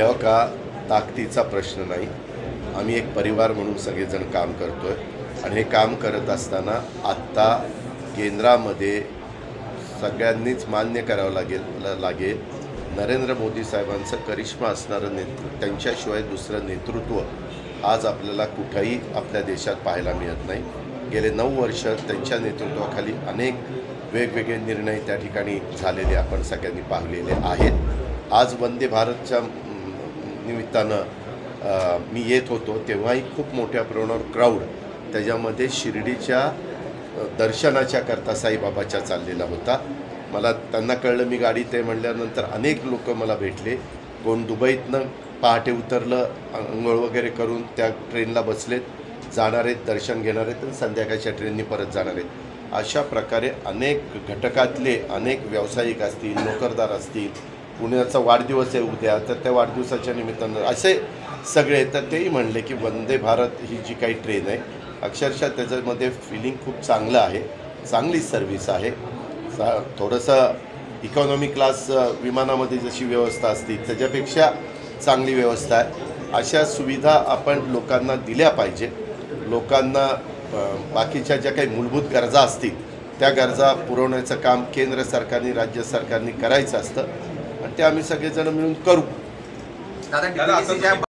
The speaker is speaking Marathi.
तेव्हा का ताकदीचा प्रश्न नाही. आम्ही एक परिवार म्हणून सगळेजण काम करतोय. आणि हे काम करत असताना आत्ता केंद्रामध्ये सगळ्यांनीच मान्य करावं लागेल लागेल. नरेंद्र मोदी साहेबांचं करिश्मा असणारं नेतृत्व त्यांच्याशिवाय दुसरं नेतृत्व आज आपल्याला कुठंही आपल्या देशात पाहायला मिळत नाही. गेले नऊ वर्ष त्यांच्या नेतृत्वाखाली अनेक वेगवेगळे निर्णय त्या ठिकाणी झालेले आपण सगळ्यांनी पाहिलेले आहेत. आज वंदे भारतच्या निमित्तानं मी येत होतो तेव्हाही खूप मोठ्या प्रमाणावर क्राऊड त्याच्यामध्ये शिर्डीच्या दर्शनाच्या करता साईबाबाच्या चाललेला होता. मला त्यांना कळलं मी गाडीत आहे म्हणल्यानंतर अनेक लोक मला भेटले. कोण दुबईतनं पहाटे उतरलं आंघोळ वगैरे करून त्या ट्रेनला बसलेत जाणार आहेत दर्शन घेणार आहेत आणि संध्याकाळच्या ट्रेननी परत जाणार आहेत. अशा प्रकारे अनेक घटकातले अनेक व्यावसायिक असतील नोकरदार असतील पुण्याचा वाढदिवस आहे उद्या तर त्या वाढदिवसाच्या निमित्तानं असे सगळे तर तेही म्हणले की वंदे भारत ही जी काही ट्रेन आहे अक्षरशः त्याच्यामध्ये फिलिंग खूप चांगलं आहे चांगली सर्व्हिस आहे. सा थोडंसं इकॉनॉमी क्लास विमानामध्ये जशी व्यवस्था असते त्याच्यापेक्षा चांगली व्यवस्था आहे. अशा सुविधा आपण लोकांना दिल्या पाहिजे. लोकांना बाकीच्या ज्या काही मूलभूत गरजा असतील त्या गरजा पुरवण्याचं काम केंद्र सरकारने राज्य सरकारने करायचं असतं. ते आम्ही सगळेजण मिळून करू. दादा DPDC तुम्ही